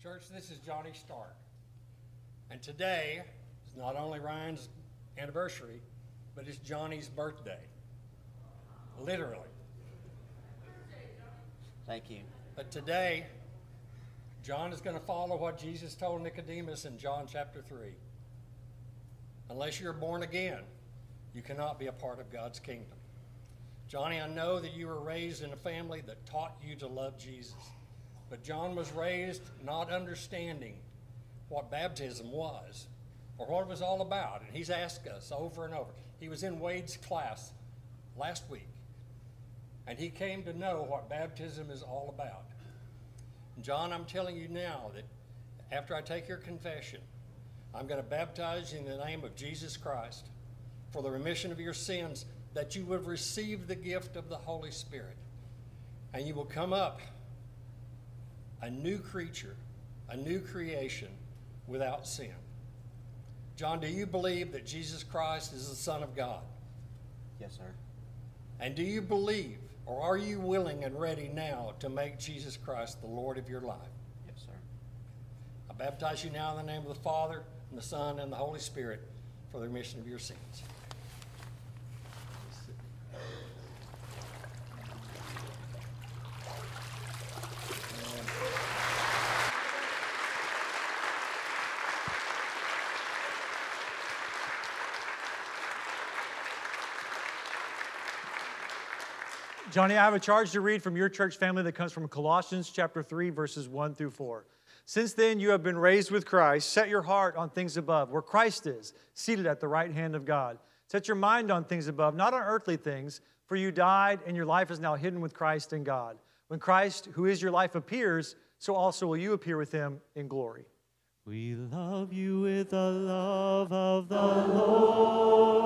Church, this is Johnny Stark. And today is not only Ryan's anniversary, but it's Johnny's birthday. Literally. Thank you. But today, John is going to follow what Jesus told Nicodemus in John chapter 3. Unless you're born again, you cannot be a part of God's kingdom. Johnny, I know that you were raised in a family that taught you to love Jesus. But John was raised not understanding what baptism was or what it was all about. And he's asked us over and over. He was in Wade's class last week, and he came to know what baptism is all about. And John, I'm telling you now that after I take your confession, I'm going to baptize you in the name of Jesus Christ for the remission of your sins, that you would receive the gift of the Holy Spirit. And you will come up a new creature, a new creation without sin. John, do you believe that Jesus Christ is the Son of God? Yes, sir. And do you believe, or are you willing and ready now to make Jesus Christ the Lord of your life? Yes, sir. I baptize you now in the name of the Father, and the Son, and the Holy Spirit for the remission of your sins. Johnny, I have a charge to read from your church family that comes from Colossians chapter 3, verses 1 through 4. Since then you have been raised with Christ, set your heart on things above, where Christ is, seated at the right hand of God. Set your mind on things above, not on earthly things, for you died, and your life is now hidden with Christ in God. When Christ, who is your life, appears, so also will you appear with him in glory. We love you with the love of the Lord.